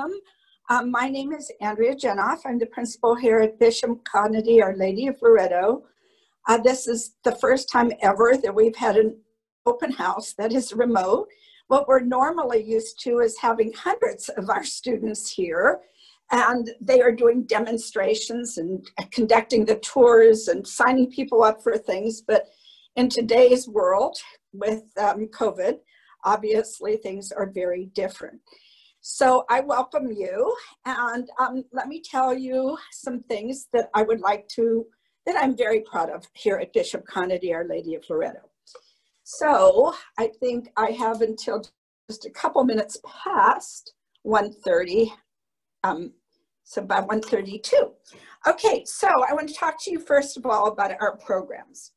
welcome. Um, my name is Andrea Jenoff. I'm the principal here at Bishop Conaty, Our Lady of Loretto. Uh, this is the first time ever that we've had an open house that is remote. What we're normally used to is having hundreds of our students here and they are doing demonstrations and conducting the tours and signing people up for things. But in today's world with um, COVID, obviously things are very different. So I welcome you and um, let me tell you some things that I would like to, that I'm very proud of here at Bishop Conaty, Our Lady of Loretto. So I think I have until just a couple minutes past 1.30 um, so by 1.32. Okay, so I want to talk to you first of all about our programs.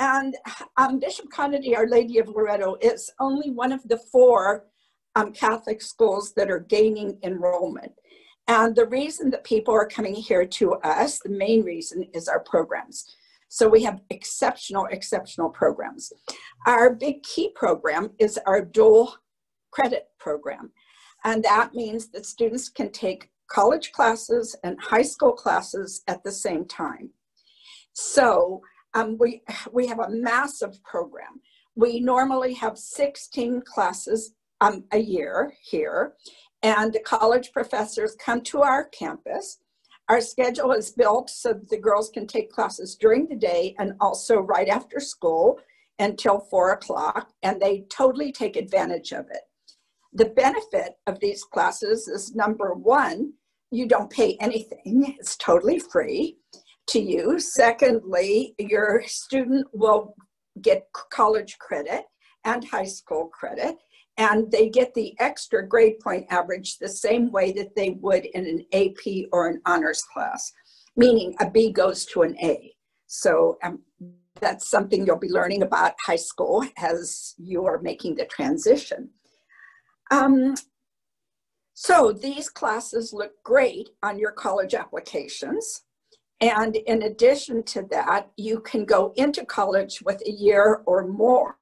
And um, Bishop Conaty, Our Lady of Loretto, is only one of the four um, Catholic schools that are gaining enrollment. And the reason that people are coming here to us, the main reason is our programs. So we have exceptional, exceptional programs. Our big key program is our dual credit program. And that means that students can take college classes and high school classes at the same time. So um, we, we have a massive program. We normally have 16 classes um, a year here, and the college professors come to our campus. Our schedule is built so that the girls can take classes during the day and also right after school until four o'clock, and they totally take advantage of it. The benefit of these classes is number one, you don't pay anything, it's totally free to you. Secondly, your student will get college credit and high school credit, and they get the extra grade point average the same way that they would in an AP or an honors class, meaning a B goes to an A. So um, that's something you'll be learning about high school as you are making the transition. Um, so these classes look great on your college applications. And in addition to that, you can go into college with a year or more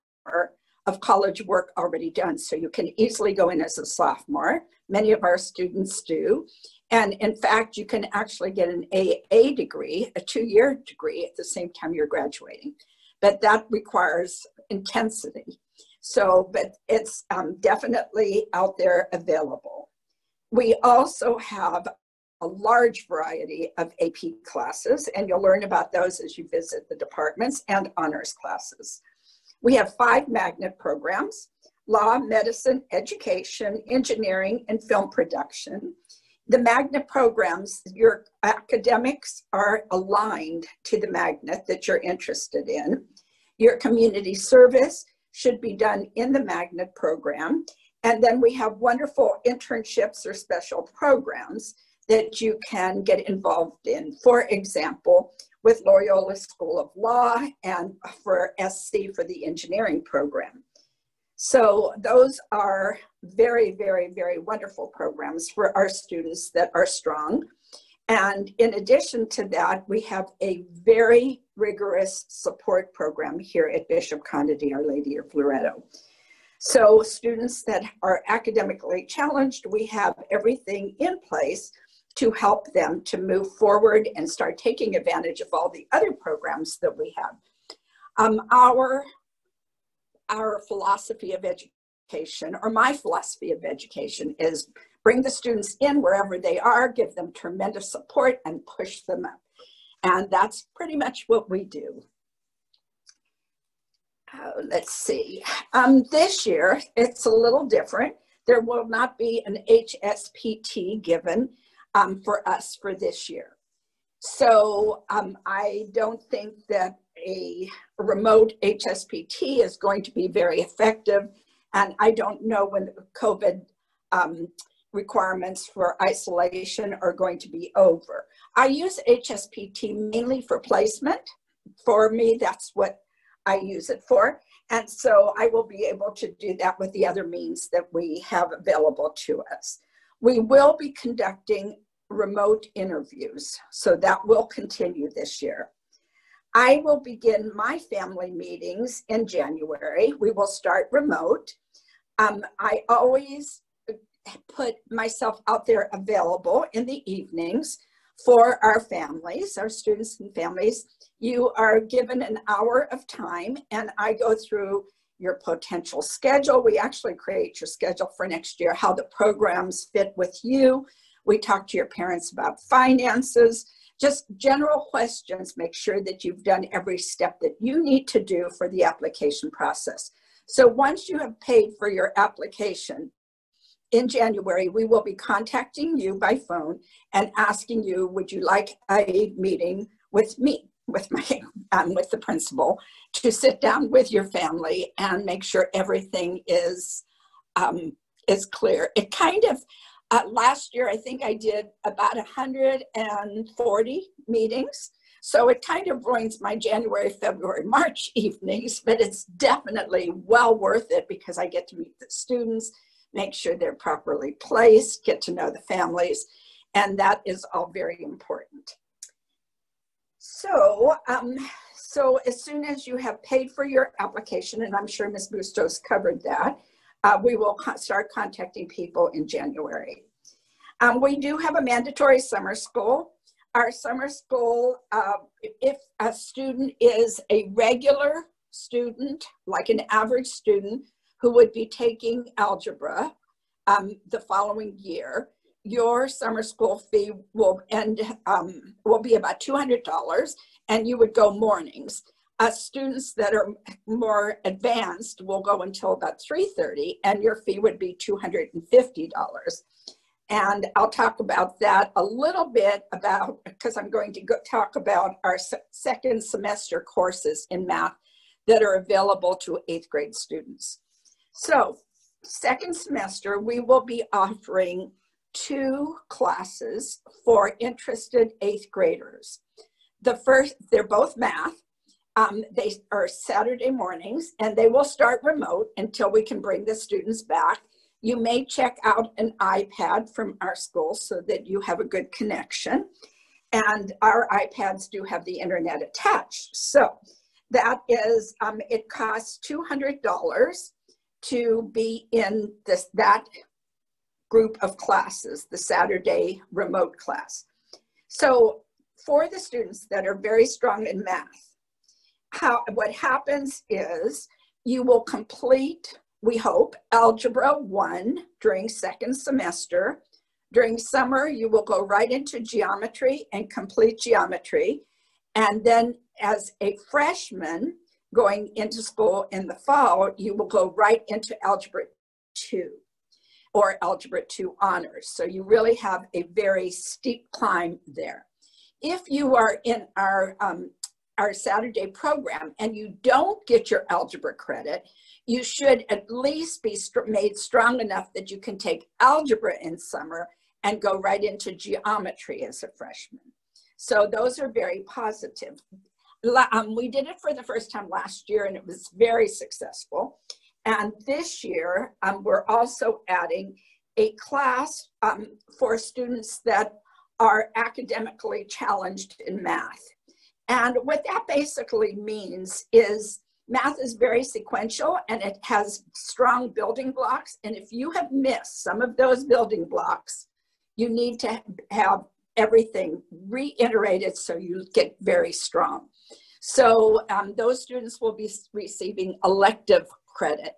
of college work already done. So you can easily go in as a sophomore. Many of our students do. And in fact, you can actually get an AA degree, a two year degree at the same time you're graduating. But that requires intensity. So, but it's um, definitely out there available. We also have a large variety of AP classes, and you'll learn about those as you visit the departments and honors classes. We have five magnet programs, law, medicine, education, engineering, and film production. The magnet programs, your academics are aligned to the magnet that you're interested in. Your community service should be done in the magnet program. And then we have wonderful internships or special programs that you can get involved in. For example, with Loyola School of Law and for SC for the engineering program. So those are very, very, very wonderful programs for our students that are strong. And in addition to that, we have a very rigorous support program here at Bishop Conaty, Our Lady of Loretto. So students that are academically challenged, we have everything in place to help them to move forward and start taking advantage of all the other programs that we have. Um, our, our philosophy of education, or my philosophy of education is bring the students in wherever they are, give them tremendous support and push them up. And that's pretty much what we do. Uh, let's see. Um, this year, it's a little different. There will not be an HSPT given um, for us for this year. So um, I don't think that a remote HSPT is going to be very effective. And I don't know when the COVID um, requirements for isolation are going to be over. I use HSPT mainly for placement. For me, that's what I use it for. And so I will be able to do that with the other means that we have available to us. We will be conducting remote interviews, so that will continue this year. I will begin my family meetings in January. We will start remote. Um, I always put myself out there available in the evenings for our families, our students and families. You are given an hour of time and I go through your potential schedule. We actually create your schedule for next year, how the programs fit with you. We talk to your parents about finances, just general questions. Make sure that you've done every step that you need to do for the application process. So once you have paid for your application, in January, we will be contacting you by phone and asking you, would you like a meeting with me, with my, um, with the principal, to sit down with your family and make sure everything is, um, is clear. It kind of, uh, last year, I think I did about 140 meetings. So it kind of ruins my January, February, March evenings, but it's definitely well worth it because I get to meet the students, make sure they're properly placed, get to know the families, and that is all very important. So, um, so as soon as you have paid for your application, and I'm sure Ms. Bustos covered that, uh, we will start contacting people in January. Um, we do have a mandatory summer school. Our summer school, uh, if a student is a regular student, like an average student, who would be taking algebra um, the following year, your summer school fee will end um, will be about $200 and you would go mornings. Uh, students that are more advanced will go until about 3.30 and your fee would be $250. And I'll talk about that a little bit about, because I'm going to go talk about our se second semester courses in math that are available to eighth grade students. So second semester, we will be offering two classes for interested eighth graders. The first, they're both math. Um, they are Saturday mornings and they will start remote until we can bring the students back. You may check out an iPad from our school so that you have a good connection. And our iPads do have the internet attached. So that is, um, it costs $200 to be in this that group of classes, the Saturday remote class. So for the students that are very strong in math, how what happens is you will complete, we hope, Algebra 1 during second semester. During summer, you will go right into geometry and complete geometry. And then as a freshman, going into school in the fall, you will go right into Algebra 2 or Algebra 2 honors. So you really have a very steep climb there. If you are in our, um, our Saturday program and you don't get your algebra credit, you should at least be st made strong enough that you can take algebra in summer and go right into geometry as a freshman. So those are very positive um, we did it for the first time last year and it was very successful. And this year, um, we're also adding a class um, for students that are academically challenged in math. And what that basically means is math is very sequential and it has strong building blocks. And if you have missed some of those building blocks, you need to have everything reiterated so you get very strong. So um, those students will be receiving elective credit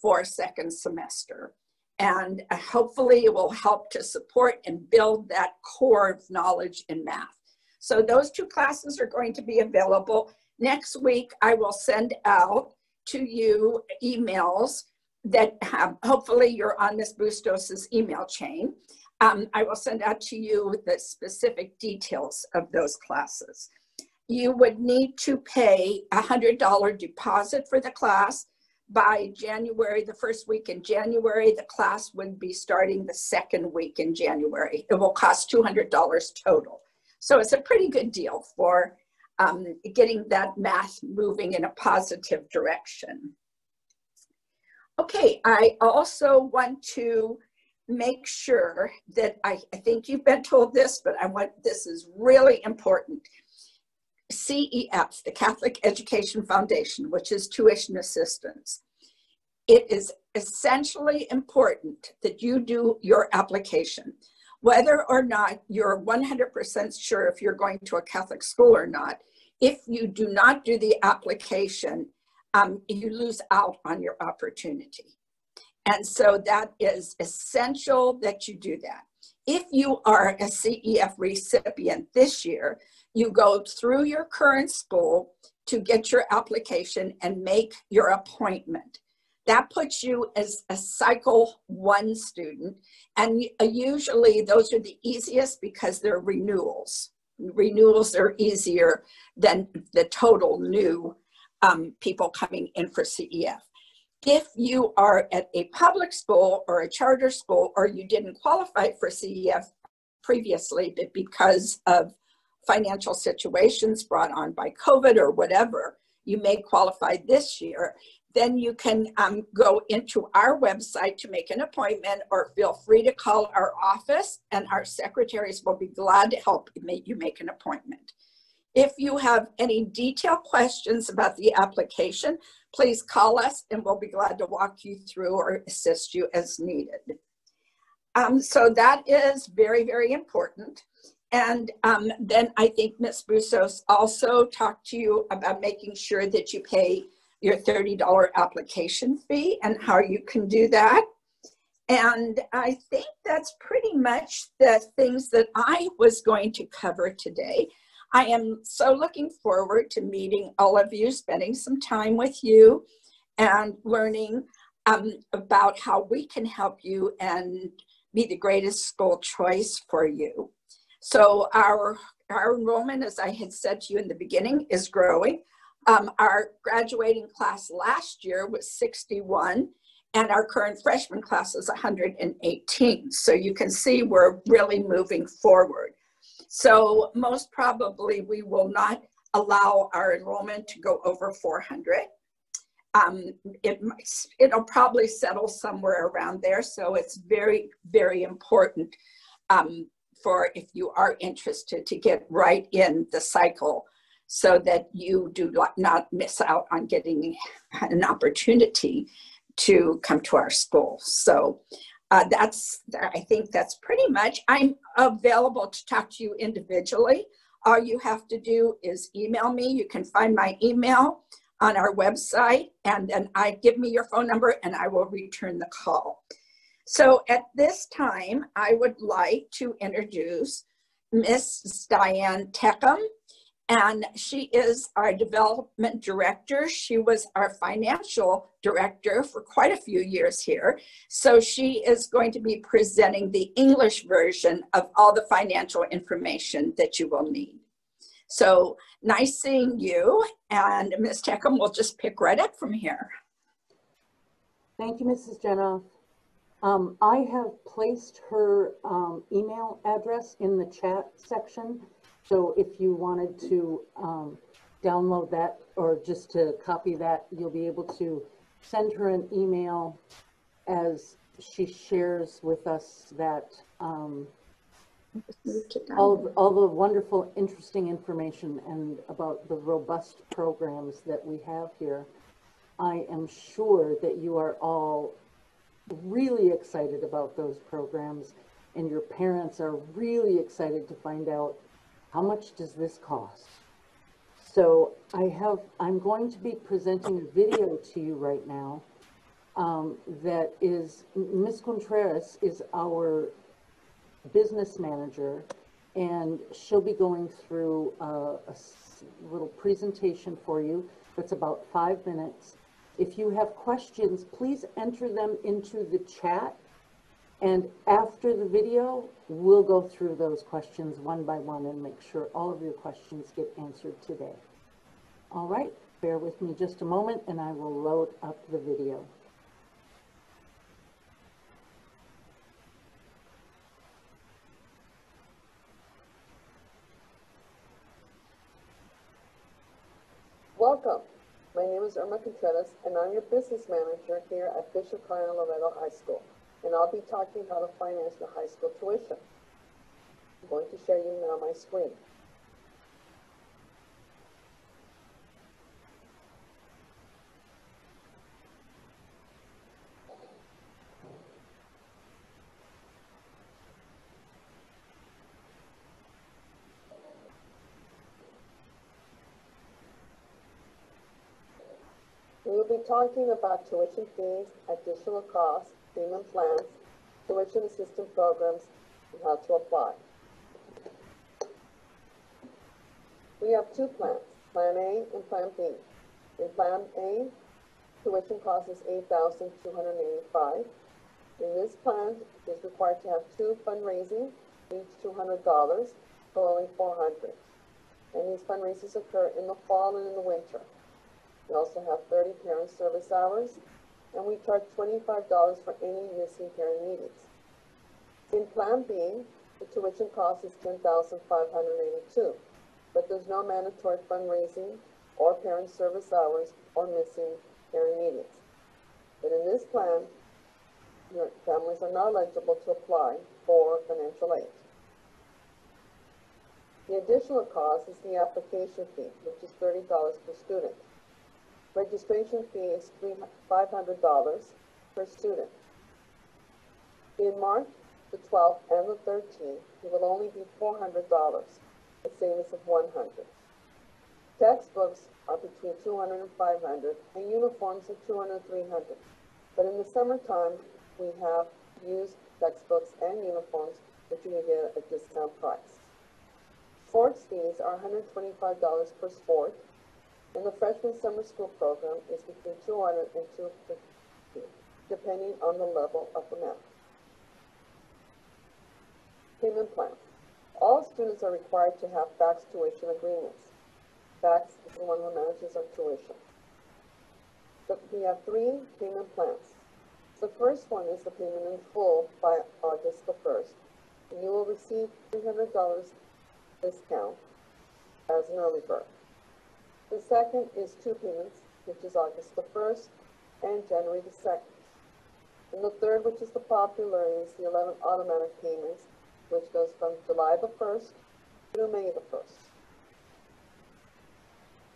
for a second semester. And uh, hopefully it will help to support and build that core of knowledge in math. So those two classes are going to be available. Next week, I will send out to you emails that have, hopefully you're on Ms. Bustos's email chain. Um, I will send out to you the specific details of those classes you would need to pay a $100 deposit for the class. By January, the first week in January, the class would be starting the second week in January. It will cost $200 total. So it's a pretty good deal for um, getting that math moving in a positive direction. Okay, I also want to make sure that I, I think you've been told this, but I want this is really important. CEF, the Catholic Education Foundation, which is tuition assistance. It is essentially important that you do your application. Whether or not you're 100% sure if you're going to a Catholic school or not, if you do not do the application, um, you lose out on your opportunity. And so that is essential that you do that. If you are a CEF recipient this year, you go through your current school to get your application and make your appointment. That puts you as a cycle one student. And uh, usually those are the easiest because they're renewals. Renewals are easier than the total new um, people coming in for CEF. If you are at a public school or a charter school or you didn't qualify for CEF previously, but because of financial situations brought on by COVID or whatever, you may qualify this year, then you can um, go into our website to make an appointment or feel free to call our office and our secretaries will be glad to help you make an appointment. If you have any detailed questions about the application, please call us and we'll be glad to walk you through or assist you as needed. Um, so that is very, very important. And um, then I think Ms. Bustos also talked to you about making sure that you pay your $30 application fee and how you can do that. And I think that's pretty much the things that I was going to cover today. I am so looking forward to meeting all of you, spending some time with you and learning um, about how we can help you and be the greatest school choice for you. So our, our enrollment, as I had said to you in the beginning, is growing. Um, our graduating class last year was 61 and our current freshman class is 118. So you can see we're really moving forward. So most probably we will not allow our enrollment to go over 400. Um, it, it'll probably settle somewhere around there. So it's very, very important um, for if you are interested to get right in the cycle so that you do not miss out on getting an opportunity to come to our school. So uh, that's, I think that's pretty much, I'm available to talk to you individually. All you have to do is email me. You can find my email on our website and then I give me your phone number and I will return the call. So at this time, I would like to introduce Miss Diane Teckham and she is our development director. She was our financial director for quite a few years here. So she is going to be presenting the English version of all the financial information that you will need. So nice seeing you, and Ms. Teckham will just pick right up from here. Thank you, Mrs. Jenoff. Um, I have placed her um, email address in the chat section so if you wanted to um, download that or just to copy that, you'll be able to send her an email as she shares with us that um, all, all the wonderful, interesting information and about the robust programs that we have here. I am sure that you are all really excited about those programs and your parents are really excited to find out how much does this cost? So I have, I'm going to be presenting a video to you right now um, that is, Ms. Contreras is our business manager and she'll be going through a, a little presentation for you that's about five minutes. If you have questions, please enter them into the chat and after the video, we'll go through those questions one by one and make sure all of your questions get answered today. All right, bear with me just a moment and I will load up the video. Welcome. My name is Irma Contreras and I'm your business manager here at Bishop Conaty Loretto High School and I'll be talking how to finance your high school tuition. I'm going to show you now my screen. Talking about tuition fees, additional costs, payment plans, tuition assistance programs, and how to apply. We have two plans, Plan A and Plan B. In Plan A, tuition cost is eight thousand two hundred and eighty-five. In this plan, it is required to have two fundraising, each two hundred dollars, totaling 400, And these fundraisers occur in the fall and in the winter. We also have thirty parent service hours, and we charge twenty-five dollars for any missing parent meetings. In Plan B, the tuition cost is 10,582, but there's no mandatory fundraising or parent service hours or missing parent meetings. But in this plan, your families are not eligible to apply for financial aid. The additional cost is the application fee, which is thirty dollars per student. Registration fee is three, five hundred dollars per student. In March, the twelfth and the thirteenth, it will only be four hundred dollars, a savings of one hundred. Textbooks are between two hundred and 500, and uniforms are 200 and 300. But in the summertime, we have used textbooks and uniforms that you can get at discount price. Sports fees are hundred and twenty-five dollars per sport, and the freshman summer school program is between 200 and 250, depending on the level of the math. Payment plan. All students are required to have FACTS tuition agreements. FACTS is the one who manages our tuition. So we have three payment plans. The first one is the payment in full by August the first. And you will receive $300 discount as an early bird. The second is two payments, which is August the first and January the second. And the third, which is the popular, is the eleven automatic payments, which goes from July the first through May the first.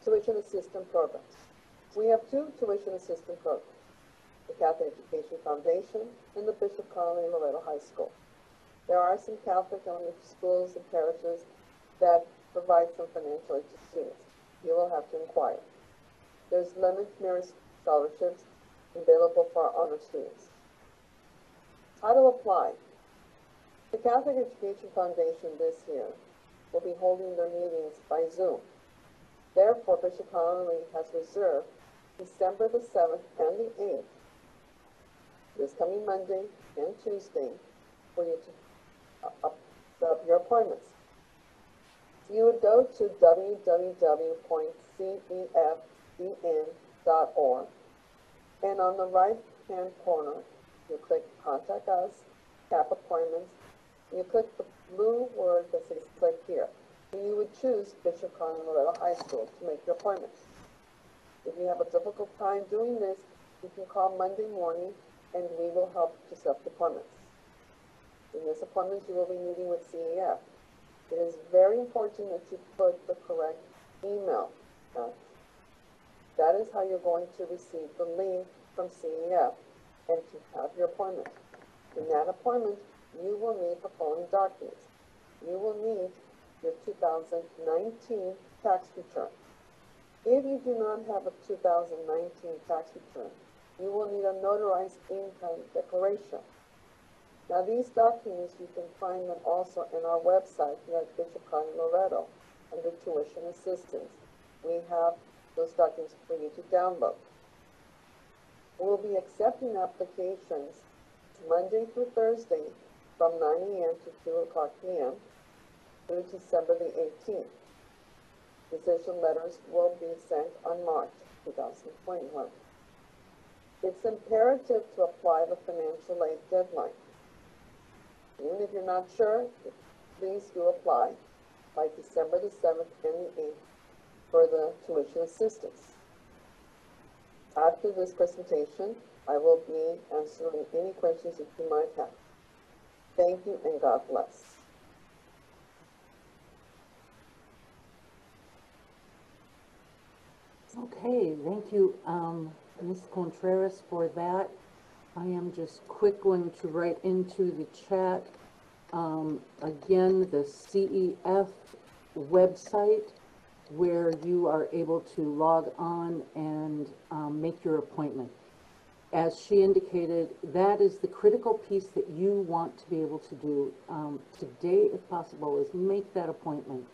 Tuition assistance programs. We have two tuition assistance programs, the Catholic Education Foundation and the Bishop Conaty Loretto High School. There are some Catholic elementary schools and parishes that provide some financial aid to students you will have to inquire. There's limited merit scholarships available for our honor students. How to apply? The Catholic Education Foundation this year will be holding their meetings by Zoom. Therefore, Bishop Conaty has reserved December the 7th and the 8th, this coming Monday and Tuesday, for you to uh, uh, set up your appointments you would go to www.cefdn.org and on the right hand corner, you click Contact Us, Tap Appointments, you click the blue word that says Click Here. And you would choose Bishop Conaty Loretto High School to make your appointments. If you have a difficult time doing this, you can call Monday morning and we will help to set appointments. In this appointment, you will be meeting with CEF. It is very important that you put the correct email. That is how you're going to receive the link from CEF and to have your appointment. In that appointment, you will need the following documents. You will need your 2019 tax return. If you do not have a 2019 tax return, you will need a notarized income declaration. Now, these documents, you can find them also in our website Bishop Conaty Loretto under tuition assistance. We have those documents for you to download. We'll be accepting applications Monday through Thursday from 9 a.m. to 2 o'clock p.m. through December the 18th. Decision letters will be sent on March 2021. It's imperative to apply the financial aid deadline. Even if you're not sure, please do apply by December the 7th and the 8th for the tuition assistance. After this presentation, I will be answering any questions that you might have. Thank you and God bless. Okay, thank you, um, Ms. Contreras for that. I am just quick going to write into the chat, um, again, the CEF website where you are able to log on and um, make your appointment. As she indicated, that is the critical piece that you want to be able to do um, today, if possible, is make that appointment.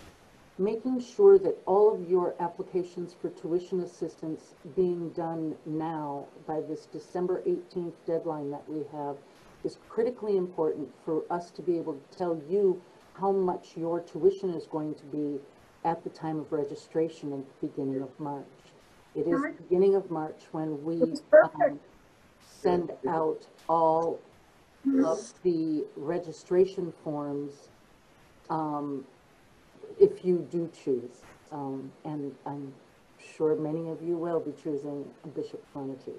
Making sure that all of your applications for tuition assistance being done now by this December 18th deadline that we have is critically important for us to be able to tell you how much your tuition is going to be at the time of registration at the beginning of March. It is the beginning of March when we um, send out all of the registration forms, um, if you do choose. Um, and I'm sure many of you will be choosing Bishop Clementi.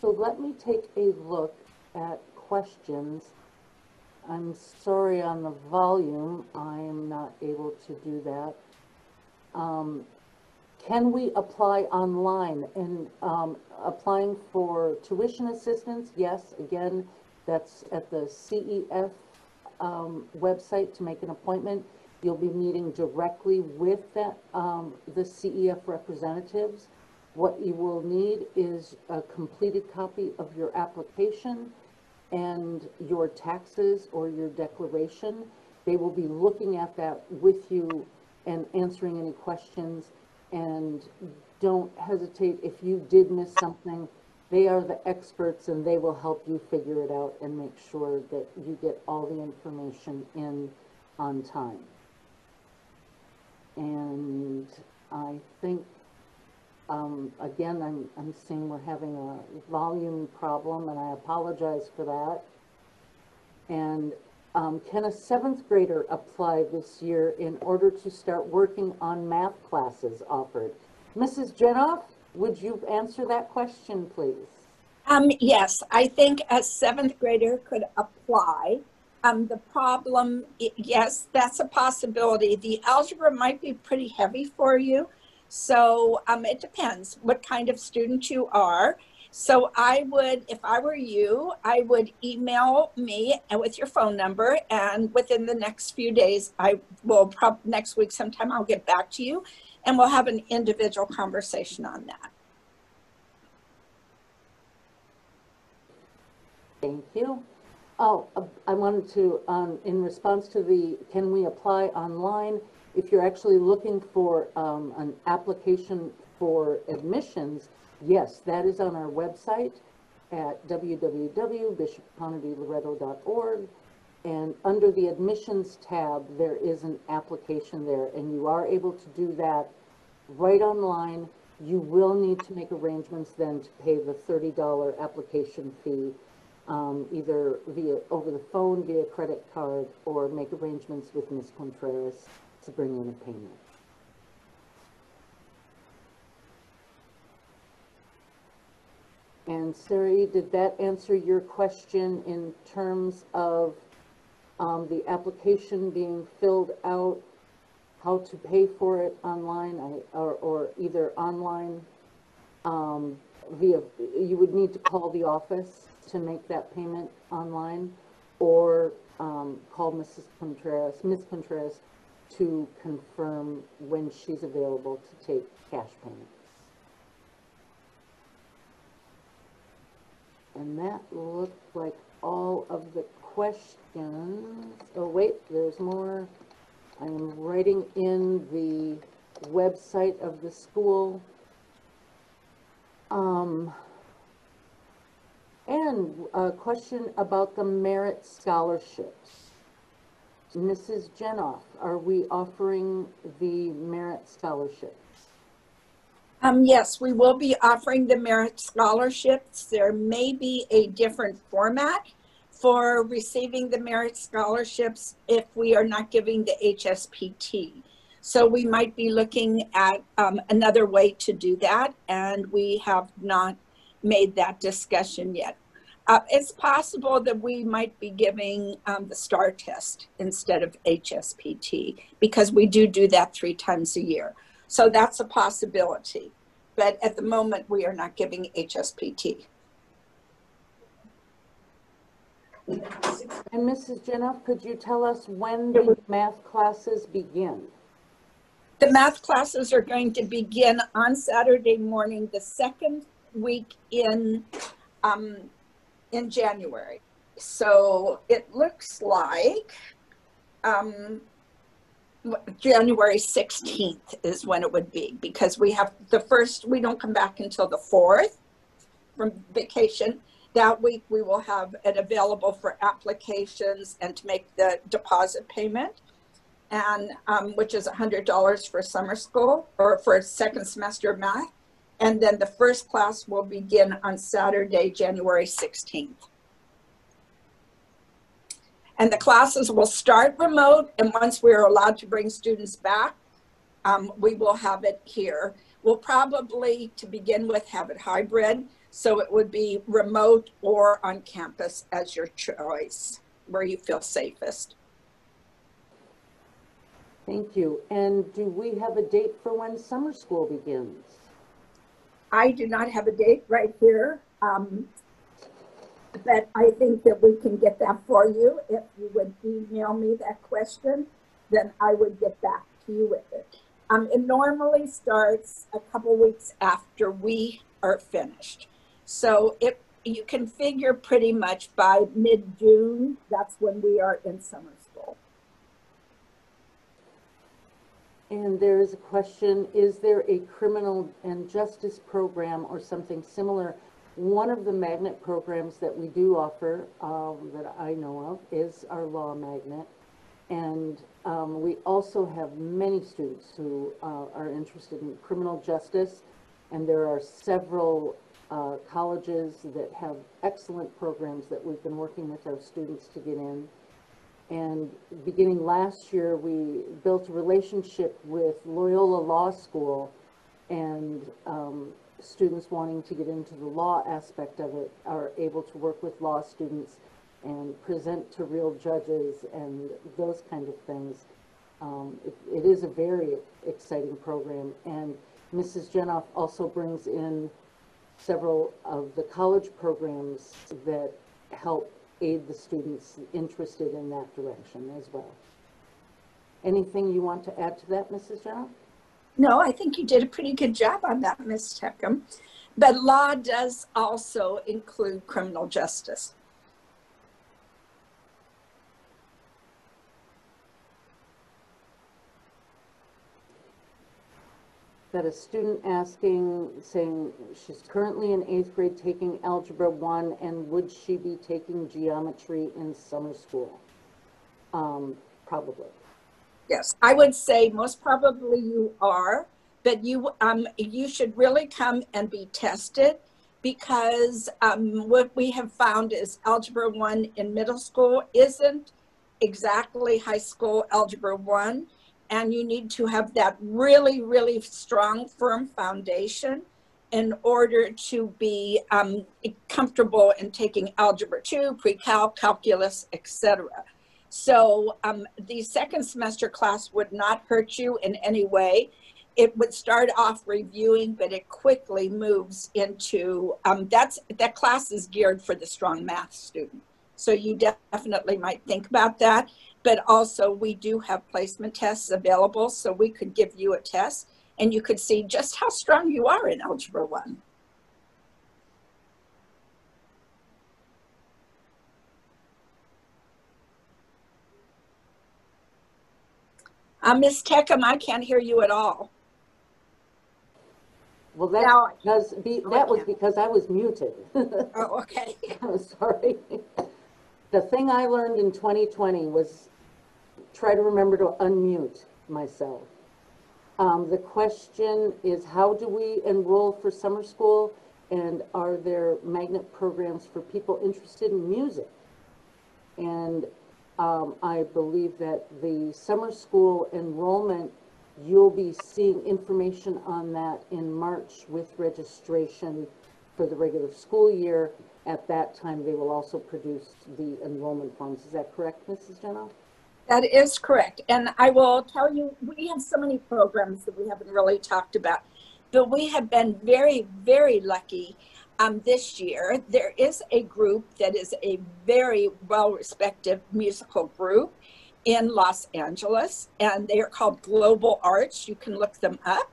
So let me take a look at questions. I'm sorry on the volume, I am not able to do that. Um, can we apply online? And um, applying for tuition assistance, yes, again, that's at the CEF um, website to make an appointment. You'll be meeting directly with that, um, the CEF representatives. What you will need is a completed copy of your application and your taxes or your declaration. They will be looking at that with you and answering any questions. And don't hesitate, if you did miss something, they are the experts and they will help you figure it out and make sure that you get all the information in on time. And I think, um, again, I'm, I'm seeing we're having a volume problem and I apologize for that. And um, can a seventh grader apply this year in order to start working on math classes offered? Mrs. Jenoff, would you answer that question, please? Um, yes, I think a seventh grader could apply. Um, the problem, yes, that's a possibility. The algebra might be pretty heavy for you. So, um, it depends what kind of student you are. So I would, if I were you, I would email me and with your phone number and within the next few days, I will prob, next week sometime I'll get back to you and we'll have an individual conversation on that. Thank you. Oh, uh, I wanted to, um, in response to the, can we apply online? If you're actually looking for, um, an application for admissions, yes, that is on our website at www.bishopconatyloretto.org. And under the admissions tab, there is an application there, and you are able to do that right online. You will need to make arrangements then to pay the thirty dollar application fee, um, either via, over the phone, via credit card, or make arrangements with Ms. Contreras to bring in a payment. And Sari, did that answer your question in terms of, um, the application being filled out? How to pay for it online, I, or, or either online, um, via, you would need to call the office to make that payment online, or, um, call Mrs. Contreras, Ms. Contreras to confirm when she's available to take cash payments. And that looked like all of the questions. Oh, wait, there's more. I am writing in the website of the school. Um, and a question about the merit scholarships. Mrs. Jenoff, are we offering the merit scholarships? Um, yes, we will be offering the merit scholarships. There may be a different format for receiving the merit scholarships if we are not giving the HSPT. So we might be looking at um, another way to do that, and we have not made that discussion yet. Uh, it's possible that we might be giving um, the STAR test instead of HSPT because we do do that three times a year. So that's a possibility. But at the moment, we are not giving HSPT. And Mrs. Jenoff, could you tell us when the math classes begin? The math classes are going to begin on Saturday morning, the second week in, um, in January. So it looks like, um, January 16th is when it would be, because we have the first, we don't come back until the 4th from vacation. That week, we will have it available for applications and to make the deposit payment. And, um, which is $100 for summer school or for second semester math. And then the first class will begin on Saturday, January 16th. And the classes will start remote, and once we're allowed to bring students back, um, we will have it here. We'll probably, to begin with, have it hybrid, so it would be remote or on campus as your choice, where you feel safest. Thank you. And do we have a date for when summer school begins? I do not have a date right here, um, but I think that we can get that for you. If you would email me that question, then I would get back to you with it. Um, it normally starts a couple weeks after we are finished. So it, you can figure pretty much by mid-June, that's when we are in summer school. And there is a question, is there a criminal and justice program or something similar? One of the magnet programs that we do offer, um, that I know of, is our law magnet. And, um, we also have many students who, uh, are interested in criminal justice. And there are several, uh, colleges that have excellent programs that we've been working with our students to get in. And beginning last year, we built a relationship with Loyola Law School and um, students wanting to get into the law aspect of it are able to work with law students and present to real judges and those kind of things. Um, it, it is a very exciting program. And Mrs. Jenoff also brings in several of the college programs that help aid the students interested in that direction as well. Anything you want to add to that, Mrs. Jenoff? No, I think you did a pretty good job on that, Ms. Teckham. But law does also include criminal justice. Got a student asking, saying she's currently in eighth grade taking Algebra 1, and would she be taking geometry in summer school? Um, Probably. Yes, I would say most probably you are, but you, um, you should really come and be tested because, um, what we have found is Algebra 1 in middle school isn't exactly high school Algebra 1. And you need to have that really, really strong, firm foundation in order to be um, comfortable in taking Algebra 2, pre-cal, calculus, etc. So um, the second semester class would not hurt you in any way. It would start off reviewing, but it quickly moves into um, that's that class is geared for the strong math student. So you definitely might think about that. But also, we do have placement tests available, so we could give you a test and you could see just how strong you are in Algebra 1. Uh, Ms. Teckham, I can't hear you at all. Well, that's Now- because, be- that was because I was muted. Oh, okay. I'm sorry. The thing I learned in 2020 was try to remember to unmute myself. Um, the question is, how do we enroll for summer school? And are there magnet programs for people interested in music? And um, I believe that the summer school enrollment, you'll be seeing information on that in March with registration for the regular school year. At that time, they will also produce the enrollment forms. Is that correct, Mrs. Jenoff? That is correct. And I will tell you, we have so many programs that we haven't really talked about, but we have been very, very lucky um, this year. There is a group that is a very well respected musical group. in Los Angeles, and they are called Global Arts. You can look them up.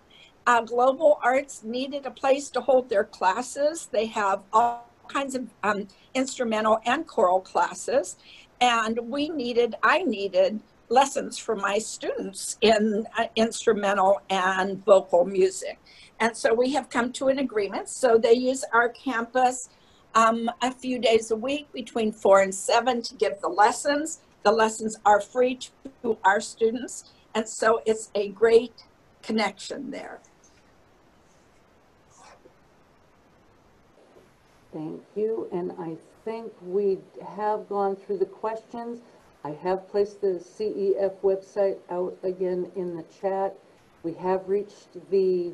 Uh, Global Arts needed a place to hold their classes. They have all kinds of um, instrumental and choral classes, and we needed, I needed lessons for my students in uh, instrumental and vocal music. And so we have come to an agreement. So they use our campus um, a few days a week between four and seven to give the lessons. The lessons are free to our students. And so it's a great connection there. Thank you, and I think we have gone through the questions. I have placed the CEF website out again in the chat. We have reached the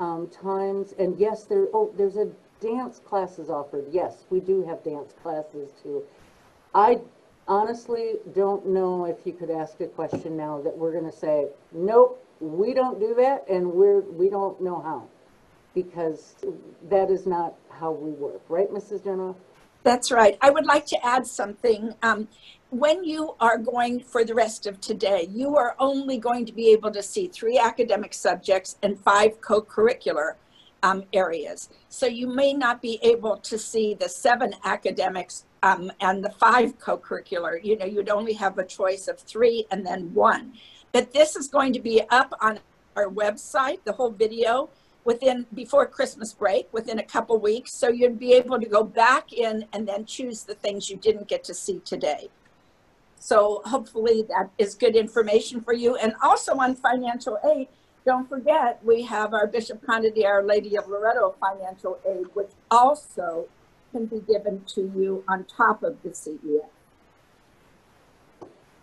um, times, and yes, there, oh, there's a dance classes offered. Yes, we do have dance classes too. I honestly don't know if you could ask a question now that we're gonna say, nope, we don't do that, and we're, we don't know how. Because that is not how we work, right, Mrs. Genoff? That's right. I would like to add something. Um, when you are going for the rest of today, you are only going to be able to see three academic subjects and five co-curricular um, areas. So you may not be able to see the seven academics um, and the five co-curricular. You know, you'd only have a choice of three and then one. But this is going to be up on our website, the whole video, within before Christmas break, within a couple weeks. So you'd be able to go back in and then choose the things you didn't get to see today. So hopefully that is good information for you. And also on financial aid, don't forget we have our Bishop Conaty, Our Lady of Loretto financial aid, which also can be given to you on top of the CEF.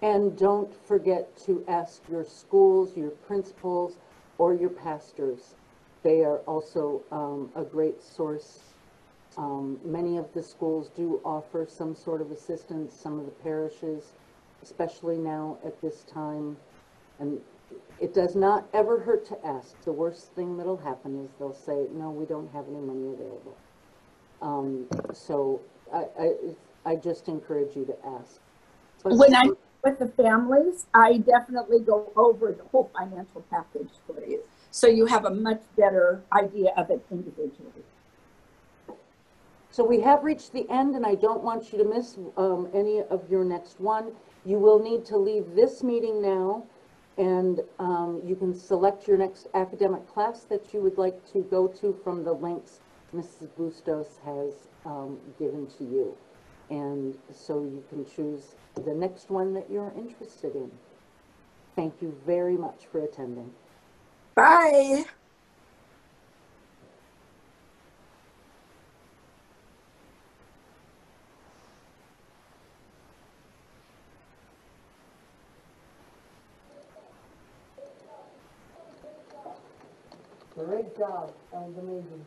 And don't forget to ask your schools, your principals, or your pastors. They are also um, a great source. Um, Many of the schools do offer some sort of assistance, some of the parishes, especially now at this time. And it does not ever hurt to ask. The worst thing that'll happen is they'll say, no, we don't have any money available. Um, So I, I, I just encourage you to ask. But- When I with the families, I definitely go over the whole financial package for you. So you have a much better idea of it individually. So we have reached the end, and I don't want you to miss um, any of your next one. You will need to leave this meeting now, and um, you can select your next academic class that you would like to go to from the links Mrs. Bustos has um, given to you. And so you can choose the next one that you're interested in. Thank you very much for attending. Bye. Great job, that was amazing.